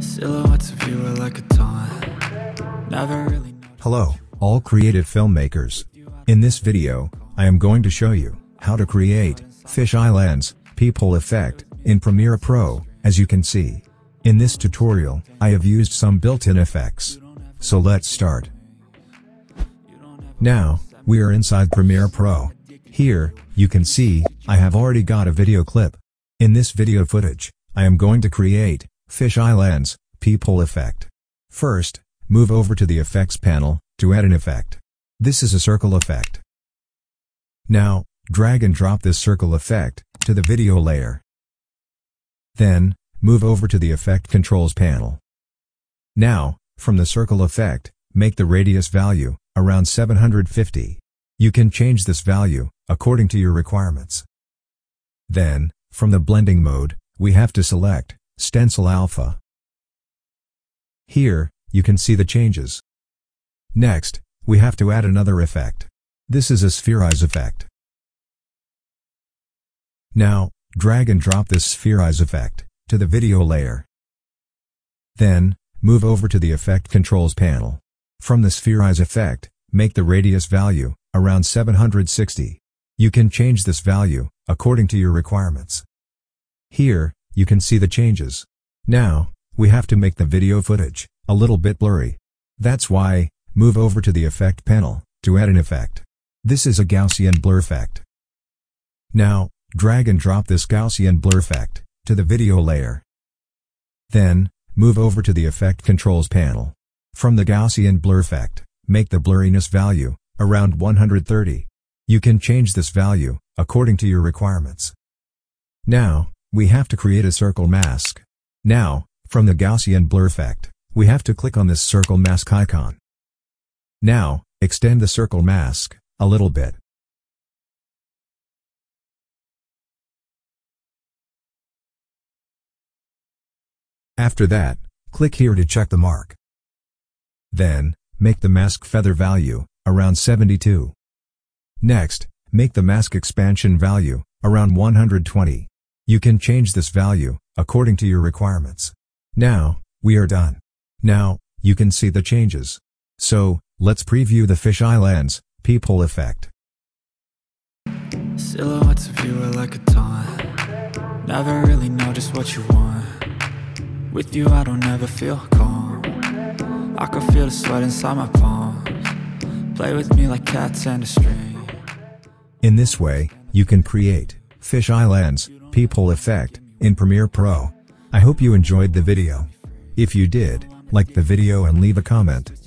Silhouettes of you are like a taunt. Never really. Hello, all creative filmmakers. In this video, I am going to show you how to create fisheye lens peephole effect in Premiere Pro, as you can see. In this tutorial, I have used some built-in effects. So let's start. Now, we are inside Premiere Pro. Here, you can see, I have already got a video clip. In this video footage, I am going to create fisheye lens peephole effect. First, move over to the effects panel to add an effect. This is a circle effect. Now, drag and drop this circle effect to the video layer. Then, move over to the effect controls panel. Now, from the circle effect, make the radius value around 750. You can change this value according to your requirements. Then, from the blending mode, we have to select Stencil Alpha. Here, you can see the changes. Next, we have to add another effect. This is a Spherize effect. Now, drag and drop this Spherize effect to the video layer. Then, move over to the Effect Controls panel. From the Spherize effect, make the radius value around 760. You can change this value according to your requirements. Here, you can see the changes. Now, we have to make the video footage a little bit blurry. That's why, move over to the Effect panel to add an effect. This is a Gaussian blur effect. Now, drag and drop this Gaussian blur effect to the video layer. Then, move over to the Effect Controls panel. From the Gaussian blur effect, make the blurriness value around 130. You can change this value according to your requirements. Now, we have to create a circle mask. Now, from the Gaussian blur effect, we have to click on this circle mask icon. Now, extend the circle mask a little bit. After that, click here to check the mark. Then, make the mask feather value around 72. Next, make the mask expansion value around 120. You can change this value according to your requirements. Now, we are done. Now, you can see the changes. So, let's preview the fisheye lens peephole effect. Silhouettes of you are like a taunt. Never really know just what you want. With you, I don't ever feel calm. I can feel the sweat inside my palms. Play with me like cats and a string. In this way, you can create fisheye lens peephole effect in Premiere Pro. I hope you enjoyed the video. If you did, like the video and leave a comment.